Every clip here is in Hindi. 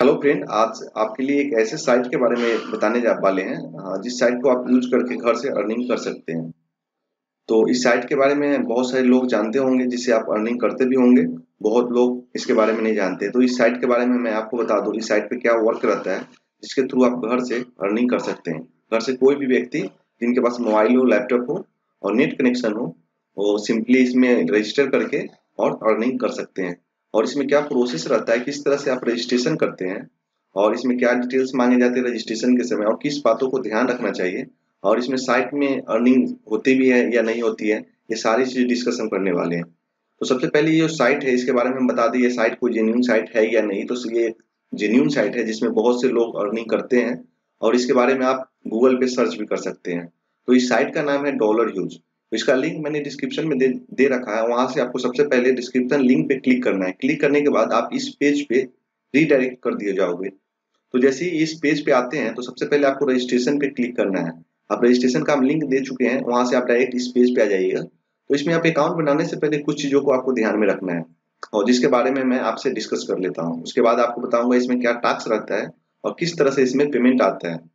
हेलो फ्रेंड आज आपके लिए एक ऐसे साइट के बारे में बताने जा वाले हैं हाँ, जिस साइट को आप यूज़ करके घर से अर्निंग कर सकते हैं। तो इस साइट के बारे में बहुत सारे लोग जानते होंगे जिससे आप अर्निंग करते भी होंगे। बहुत लोग इसके बारे में नहीं जानते। तो इस साइट के बारे में मैं आपको बता दूँ इस साइट पे क्या वर्क रहता है जिसके थ्रू आप घर से अर्निंग कर सकते हैं। घर से कोई भी व्यक्ति जिनके पास मोबाइल हो लैपटॉप हो और नेट कनेक्शन हो वो सिंपली इसमें रजिस्टर करके और अर्निंग कर सकते हैं। और इसमें क्या प्रोसेस रहता है, किस तरह से आप रजिस्ट्रेशन करते हैं, और इसमें क्या डिटेल्स मांगे जाते हैं रजिस्ट्रेशन के समय, और किस बातों को ध्यान रखना चाहिए, और इसमें साइट में अर्निंग होती भी है या नहीं होती है, ये सारी चीज़ डिस्कशन करने वाले हैं। तो सबसे पहले ये साइट है, इसके बारे में हम बता दें, ये साइट कोई जेन्यून साइट है या नहीं तो ये जेन्यून साइट है जिसमें बहुत से लोग अर्निंग करते हैं, और इसके बारे में आप गूगल पे सर्च भी कर सकते हैं। तो इस साइट का नाम है डॉलर ह्यूज इसका लिंक मैंने डिस्क्रिप्शन में दे, दे रखा है। वहाँ से आपको सबसे पहले डिस्क्रिप्शन लिंक पे क्लिक करना है। क्लिक करने के बाद आप इस पेज पे रीडायरेक्ट कर दिए जाओगे। तो जैसे ही इस पेज पे आते हैं तो सबसे पहले आपको रजिस्ट्रेशन पे क्लिक करना है। आप रजिस्ट्रेशन का हम लिंक दे चुके हैं वहाँ से आप डायरेक्ट इस पेज पे आ जाइएगा। तो इसमें आप अकाउंट बनाने से पहले कुछ चीज़ों को आपको ध्यान में रखना है। और जिसके बारे में मैं आपसे डिस्कस कर लेता हूँ। उसके बाद आपको बताऊँगा इसमें क्या टास्क रहता है और किस तरह से इसमें पेमेंट आता है।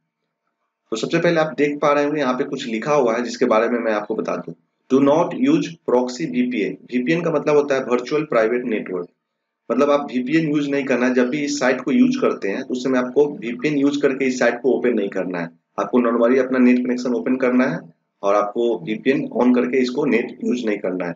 तो सबसे पहले आप देख पा रहे होंगे, यहाँ पे कुछ लिखा हुआ है, जिसके बारे में मैं आपको बता दूँ। Do not use proxy VPN VPN का मतलब होता है वर्चुअल प्राइवेट नेटवर्क मतलब आप वीपीएन यूज़ नहीं करना है। जब भी इस साइट को यूज़ करते हैं तो उस समय आपको वीपीएन यूज़ करके इस साइट को ओपन नहीं करना है। आपको नॉर्मली अपना नेट कनेक्शन ओपन करना है और आपको वीपीएन ऑन करके इसको नेट यूज़ नहीं करना है।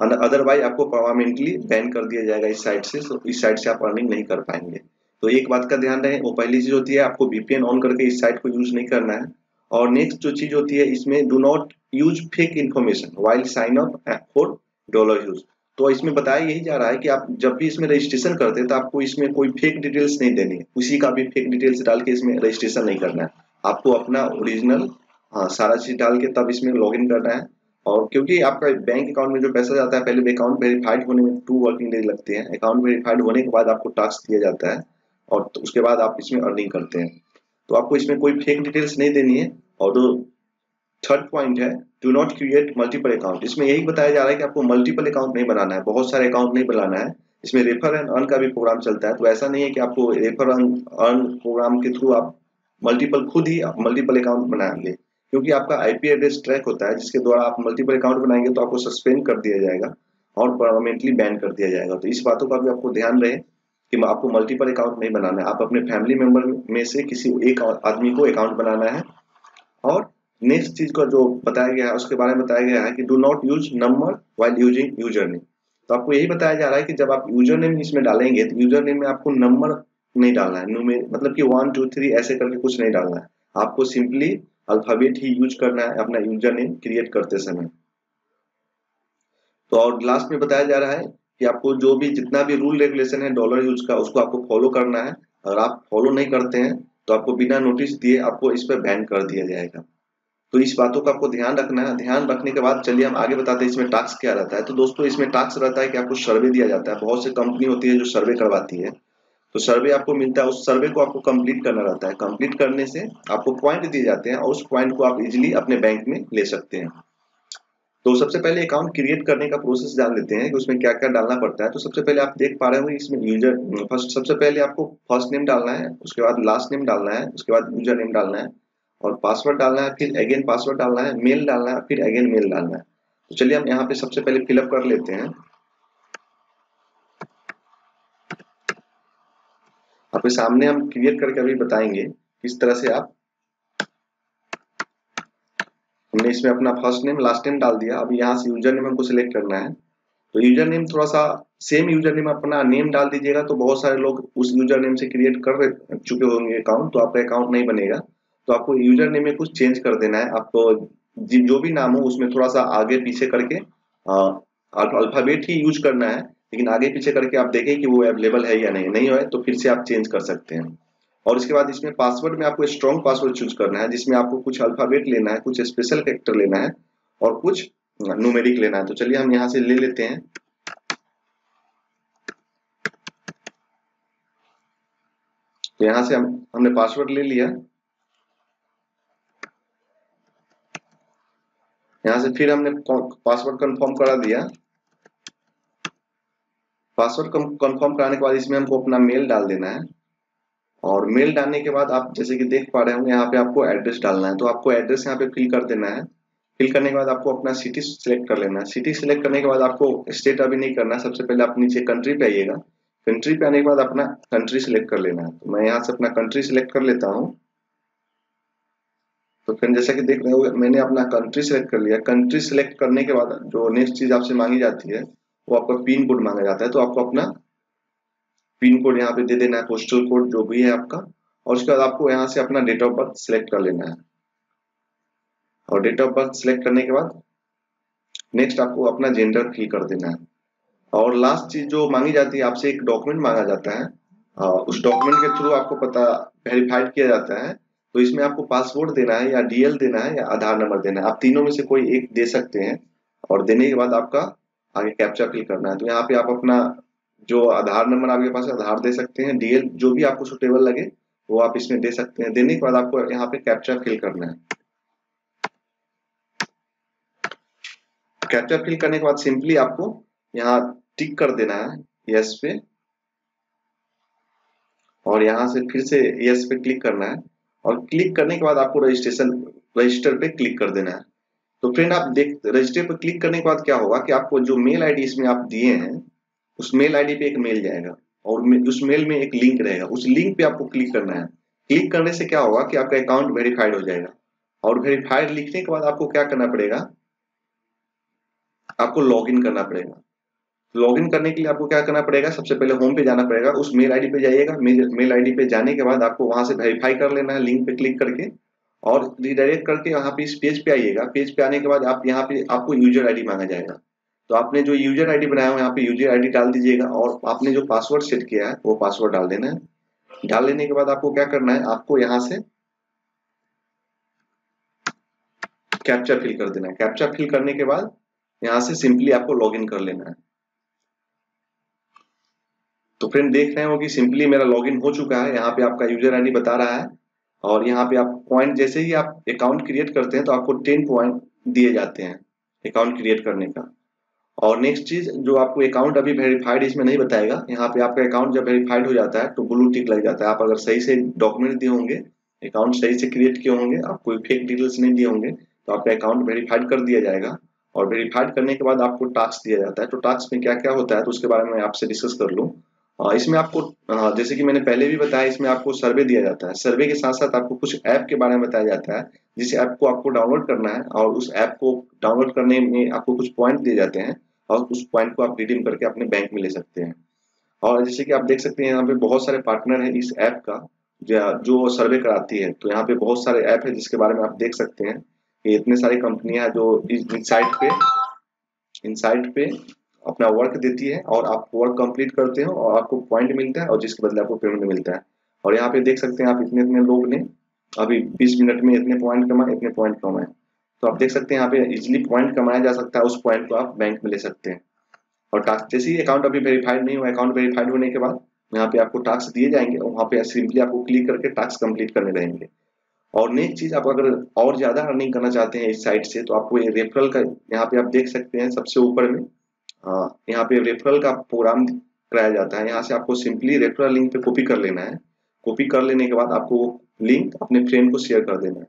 अदरवाइज़ आपको परमानेंटली बैन कर दिया जाएगा इस साइट से तो इस साइट से आप अर्निंग नहीं कर पाएँगे। तो एक बात का ध्यान रहे, वो पहली चीज़ होती है, आपको वीपीएन ऑन करके इस साइट को यूज़ नहीं करना है। और नेक्स्ट जो चीज़ होती है, इसमें do not use fake information while sign up for dollar use तो इसमें बताया यही जा रहा है कि आप जब भी इसमें रजिस्ट्रेशन करते हैं तो आपको इसमें कोई फेक डिटेल्स नहीं देनी है। उसी का भी फेक डिटेल्स डाल के इसमें रजिस्ट्रेशन नहीं करना है। आपको अपना ओरिजिनल हाँ सारा चीज़ डाल के तब इसमें लॉग इन करना है। और क्योंकि आपका बैंक अकाउंट में जो पैसा जाता है, पहले अकाउंट वेरीफाइड होने में टू वर्किंग डे लगते हैं। अकाउंट वेरीफाइड होने के बाद आपको टास्क दिया जाता है। और तो उसके बाद आप इसमें अर्निंग करते हैं। तो आपको इसमें कोई फेक डिटेल्स नहीं देनी है। और जो थर्ड पॉइंट है do not create multiple account इसमें यही बताया जा रहा है कि आपको मल्टीपल अकाउंट नहीं बनाना है। बहुत सारे अकाउंट नहीं बनाना है। इसमें रेफर एंड अर्न का भी प्रोग्राम चलता है। तो ऐसा नहीं है कि आपको रेफर एंड अर्न प्रोग्राम के थ्रू आप मल्टीपल खुद ही मल्टीपल अकाउंट बनाएँगे। क्योंकि आपका आईपी एड्रेस ट्रैक होता है, जिसके द्वारा आप मल्टीपल अकाउंट बनाएँगे तो आपको सस्पेंड कर दिया जाएगा और परमानेंटली बैन कर दिया जाएगा। तो इस बातों का भी आपको ध्यान रहे। कि आपको मल्टीपल अकाउंट नहीं बनाना है। आप अपने फैमिली मेंबर में से किसी एक आदमी को अकाउंट बनाना है। और नेक्स्ट चीज़ का जो बताया गया है, उसके बारे में बताया गया है कि do not use number while using user name तो आपको यही बताया जा रहा है कि जब आप यूज़र नेम इसमें डालेंगे तो यूज़र नेम में आपको नंबर नहीं डालना है। मतलब कि वन टू थ्री ऐसे करके कुछ नहीं डालना है। आपको सिंपली अल्फ़ाबेट ही यूज़ करना है अपना यूज़र नेम क्रिएट करते समय। तो और लास्ट में बताया जा रहा है कि आपको जो भी, जितना भी रूल रेगुलेशन है डॉलर यूज़ का, उसको आपको फॉलो करना है। अगर आप फॉलो नहीं करते हैं तो आपको बिना नोटिस दिए आपको इस पर बैन कर दिया जाएगा। तो इस बातों का आपको ध्यान रखना है। ध्यान रखने के बाद चलिए हम आगे बताते हैं, इसमें टास्क क्या रहता है। तो दोस्तों, इसमें टास्क रहता है कि आपको सर्वे दिया जाता है। बहुत से कंपनी होती है जो सर्वे करवाती है। तो सर्वे आपको मिलता है, उस सर्वे को आपको कंप्लीट करना रहता है। कंप्लीट करने से आपको पॉइंट दिए जाते हैं और उस पॉइंट को आप इजिली अपने बैंक में ले सकते हैं। तो सबसे पहले अकाउंट क्रिएट करने का प्रोसेस जान लेते हैं कि उसमें क्या क्या डालना पड़ता है। तो सबसे पहले आप देख पा रहे होंगे इसमें यूज़र फ़र्स्ट सबसे पहले आपको फ़र्स्ट नेम डालना है, उसके बाद लास्ट नेम डालना है, उसके बाद यूज़र नेम डालना है और पासवर्ड डालना है, फिर अगेन पासवर्ड डालना है मेल डालना है, फिर अगेन मेल डालना है। तो चलिए हम यहाँ पे सबसे पहले फिलअप कर लेते हैं। आपके सामने हम क्रिएट करके अभी बताएँगे किस तरह से आप हमने इसमें अपना फ़र्स्ट नेम लास्ट नेम डाल दिया। अभी यहाँ से यूज़र नेम हमको सिलेक्ट करना है। तो यूज़र नेम थोड़ा सा सेम यूज़र नेम अपना नेम डाल दीजिएगा तो बहुत सारे लोग उस यूज़र नेम से क्रिएट कर चुके होंगे अकाउंट तो आपका अकाउंट नहीं बनेगा। तो आपको यूज़र नेम में कुछ चेंज कर देना है। आपको जो भी नाम हो, उसमें थोड़ा सा आगे पीछे करके अल्फ़ाबेट ही यूज़ करना है। लेकिन आगे पीछे करके आप देखें कि वो अवेलेबल है या नहीं। नहीं है तो फिर से आप चेंज कर सकते हैं। और इसके बाद इसमें पासवर्ड में आपको स्ट्रॉन्ग पासवर्ड चूज़ करना है, जिसमें आपको कुछ अल्फ़ाबेट लेना है, कुछ स्पेशल कैरेक्टर लेना है और कुछ न्यूमेरिक लेना है। तो चलिए हम यहाँ से ले लेते हैं। तो यहाँ से हम, हमने पासवर्ड ले लिया। यहाँ से फिर हमने पासवर्ड कंफर्म करा दिया। पासवर्ड कंफर्म कराने के बाद इसमें हमको अपना मेल डाल देना है। और मेल डालने के बाद आप जैसे कि देख पा रहे होंगे, यहाँ पे आपको एड्रेस डालना है। तो आपको एड्रेस यहाँ पे फिल कर देना है। फिल करने के बाद आपको अपना सिटी सिलेक्ट कर लेना है। सिटी सिलेक्ट करने के बाद आपको स्टेट अभी नहीं करना है। सबसे पहले आप नीचे कंट्री पे आइएगा। कंट्री पे आने के बाद अपना कंट्री सिलेक्ट कर लेना है। तो मैं यहाँ से अपना कंट्री सिलेक्ट कर लेता हूँ। तो फिर जैसा कि देख रहे हो मैंने अपना कंट्री सिलेक्ट कर लिया। कंट्री सिलेक्ट करने के बाद जो नेक्स्ट चीज़ आपसे मांगी जाती है, वो आपका पिन कोड मांगा जाता है। तो आपको अपना पिन कोड यहाँ पे दे देना है पोस्टल कोड जो भी है आपका, और उसके बाद आपको यहाँ से अपना डेट ऑफ़ बर्थ सिलेक्ट कर लेना है। और डेट ऑफ़ बर्थ सिलेक्ट करने के बाद नेक्स्ट आपको अपना जेंडर फिल कर देना है। और लास्ट चीज़ जो मांगी जाती है, आपसे एक डॉक्यूमेंट मांगा जाता है। उस डॉक्यूमेंट के थ्रू आपको पता वेरीफाइड किया जाता है। तो इसमें आपको पासपोर्ट देना है या डीएल देना है या आधार नंबर देना है। आप तीनों में से कोई एक दे सकते हैं और देने के बाद आपका आगे कैप्चा फिल करना है। तो यहाँ पे आप अपना जो आधार नंबर आपके पास आधार दे सकते हैं। डीएल जो भी आपको सुटेबल लगे, वो आप इसमें दे सकते हैं। देने के बाद आपको यहाँ पे कैप्चा फिल करना है। कैप्चा फिल करने के बाद सिंपली आपको यहाँ टिक कर देना है यस पे। और यहाँ से फिर से यस पे क्लिक करना है। और क्लिक करने के बाद आपको रजिस्ट्रेशन रजिस्टर पे क्लिक कर देना है। तो फ्रेंड आप देख रजिस्टर पे क्लिक करने के बाद क्या होगा कि आपको जो मेल आईडी इसमें आप दिए हैं उस मेल आईडी पे एक मेल जाएगा और उस मेल में एक लिंक रहेगा। उस लिंक पे आपको क्लिक करना है। क्लिक करने से क्या होगा कि आपका अकाउंट वेरीफाइड हो जाएगा। और वेरीफाइड लिखने के बाद आपको क्या करना पड़ेगा? आपको लॉगिन करना पड़ेगा। लॉगिन करने के लिए आपको क्या करना पड़ेगा? सबसे पहले होम पे जाना पड़ेगा। उस मेल आईडी पे जाइएगा। मेल, आईडी पे जाने के बाद आपको वहाँ से वेरीफाई कर लेना है। लिंक पे क्लिक करके। और रिडायरेक्ट करके यहाँ पे इस पेज पे आइएगा। पेज पे आने के बाद आप यहाँ पे आपको यूज़र आईडी मांगा जाएगा। तो आपने जो यूज़र आईडी बनाया हो, यहाँ पे यूज़र आईडी डाल दीजिएगा और आपने जो पासवर्ड सेट किया है, वो पासवर्ड डाल देना है। डाल लेने के बाद आपको क्या करना है, आपको यहाँ से कैप्चा फिल कर देना है। कैप्चा फिल करने के बाद यहाँ से सिंपली आपको लॉगिन कर लेना है। तो फ्रेंड देख रहे हो कि सिंपली मेरा लॉगिन हो चुका है, यहाँ पे आपका यूज़र आईडी बता रहा है और यहाँ पे आप पॉइंट जैसे ही आप अकाउंट क्रिएट करते हैं तो आपको टेन पॉइंट दिए जाते हैं अकाउंट क्रिएट करने का। और नेक्स्ट चीज़ जो आपको अकाउंट अभी वेरीफाइड इसमें नहीं बताएगा, यहाँ पे आपका अकाउंट जब वेरीफाइड हो जाता है तो ब्लू टिक लग जाता है। आप अगर सही से डॉक्यूमेंट दिए होंगे अकाउंट सही से क्रिएट किए होंगे, आप कोई फेक डिटेल्स नहीं दिए होंगे तो आपका अकाउंट वेरीफाइड कर दिया जाएगा। और वेरीफाइड करने के बाद आपको टास्क दिया जाता है। तो टास्क में क्या क्या होता है तो उसके बारे में आपसे डिस्कस कर लूँ। इसमें आपको जैसे कि मैंने पहले भी बताया, इसमें आपको सर्वे दिया जाता है। सर्वे के साथ साथ आपको कुछ ऐप के बारे में बताया जाता है, जिस ऐप को आपको डाउनलोड करना है और उस ऐप को डाउनलोड करने में आपको कुछ पॉइंट दिए जाते हैं और उस पॉइंट को आप रिडीम करके अपने बैंक में ले सकते हैं। और जैसे कि आप देख सकते हैं, यहाँ पे बहुत सारे पार्टनर है इस ऐप का, जो सर्वे कराती है। तो यहाँ पे बहुत सारे ऐप है जिसके बारे में आप देख सकते हैं कि इतने सारी कंपनियाँ जो इस साइट पे इन साइट पे अपना वर्क देती है और आप वर्क कंप्लीट करते हो और आपको पॉइंट मिलता है और जिसके बदले आपको पेमेंट मिलता है। और यहाँ पे देख सकते हैं आप इतने इतने लोग ने अभी 20 मिनट में इतने पॉइंट कमाए, इतने पॉइंट कमाए। तो आप देख सकते हैं यहाँ पे इजिली पॉइंट कमाया जा सकता है, उस पॉइंट को आप बैंक में ले सकते हैं। और टास्क जैसे ही अकाउंट अभी वेरीफाइड नहीं हुआ अकाउंट वेरीफाइड होने के बाद यहाँ पे आपको टास्क दिए जाएँगे और वहाँ पे सिंपली आपको क्लिक करके टास्क कंप्लीट करने रहेंगे और नेक्स्ट चीज़ आप अगर और ज़्यादा अर्निंग करना चाहते हैं इस साइट से तो आपको ये रेफरल का यहाँ पे आप देख सकते हैं सबसे ऊपर में यहाँ पे रेफरल का प्रोग्राम कराया जाता है। यहाँ से आपको सिंपली रेफरल लिंक पे कॉपी कर लेना है। कॉपी कर लेने के बाद आपको लिंक अपने फ्रेंड को शेयर कर देना है।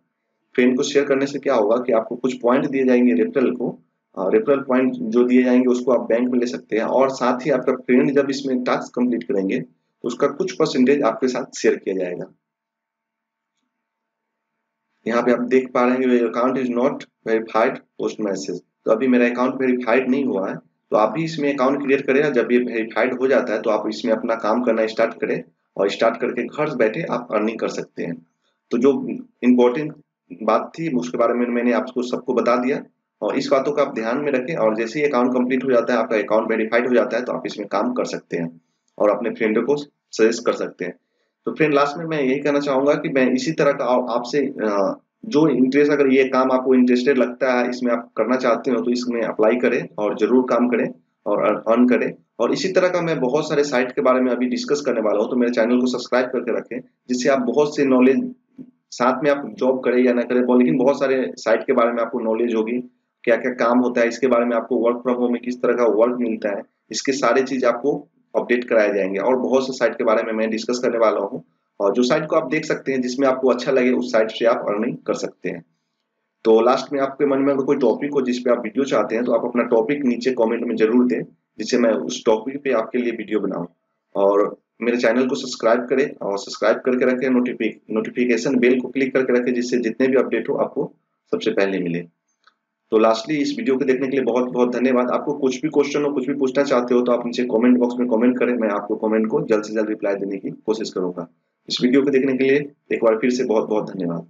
फ्रेंड को शेयर करने से क्या होगा कि आपको कुछ पॉइंट दिए जाएँगे रेफरल को। रेफरल पॉइंट जो दिए जाएँगे उसको आप बैंक में ले सकते हैं और साथ ही आपका फ्रेंड जब इसमें टास्क कंप्लीट करेंगे तो उसका कुछ परसेंटेज आपके साथ शेयर किया जाएगा। यहाँ पे आप देख पा रहे हैं account is not verified post message तो अभी मेरा अकाउंट वेरीफाइड नहीं हुआ है। तो आप भी इसमें अकाउंट क्रिएट करें जब ये वेरीफाइड हो जाता है तो आप इसमें अपना काम करना स्टार्ट करें और स्टार्ट करके घर बैठे आप अर्निंग कर सकते हैं। तो जो इम्पोर्टेंट बात थी, उसके बारे में मैंने आपको सबको बता दिया और इस बातों का आप ध्यान में रखें और जैसे ही अकाउंट कंप्लीट हो जाता है, आपका अकाउंट वेरीफाइड हो जाता है तो आप इसमें काम कर सकते हैं और अपने फ्रेंड को सजेस्ट कर सकते हैं। तो फ्रेंड लास्ट में मैं यही कहना चाहूँगा कि मैं इसी तरह का आपसे जो इंटरेस्ट अगर ये काम आपको इंटरेस्टेड लगता है, इसमें आप करना चाहते हो तो इसमें अप्लाई करें और ज़रूर काम करें और अर्न करें। और इसी तरह का मैं बहुत सारे साइट के बारे में अभी डिस्कस करने वाला हूँ तो मेरे चैनल को सब्सक्राइब करके रखें, जिससे आप बहुत से नॉलेज साथ में आप जॉब करें या ना करें, लेकिन बहुत सारे साइट के बारे में आपको नॉलेज होगी क्या क्या काम होता है, इसके बारे में आपको वर्क फ्रॉम होम में किस तरह का वर्क मिलता है, इसके सारे चीज़ आपको अपडेट कराए जाएँगे। और बहुत से साइट के बारे में मैं डिस्कस करने वाला हूँ और जो साइट को आप देख सकते हैं, जिसमें आपको अच्छा लगे, उस साइट से आप अर्निंग कर सकते हैं। तो लास्ट में आपके मन में अगर कोई टॉपिक हो जिसपे आप वीडियो चाहते हैं तो आप अपना टॉपिक नीचे कमेंट में ज़रूर दें, जिससे मैं उस टॉपिक पे आपके लिए वीडियो बनाऊँ। और मेरे चैनल को सब्सक्राइब करें, और सब्सक्राइब करके रखें नोटिफिक नोटिफिकेशन बेल को क्लिक करके रखें, जिससे जितने भी अपडेट हो, आपको सबसे पहले मिले। तो लास्टली इस वीडियो को देखने के लिए बहुत बहुत धन्यवाद। आपको कुछ भी क्वेश्चन हो, कुछ भी पूछना चाहते हो तो आप नीचे कमेंट बॉक्स में कमेंट करें, मैं आपको कमेंट को जल्द से जल्द रिप्लाई देने की कोशिश करूँगा। इस वीडियो को देखने के लिए एक बार फिर से बहुत बहुत धन्यवाद।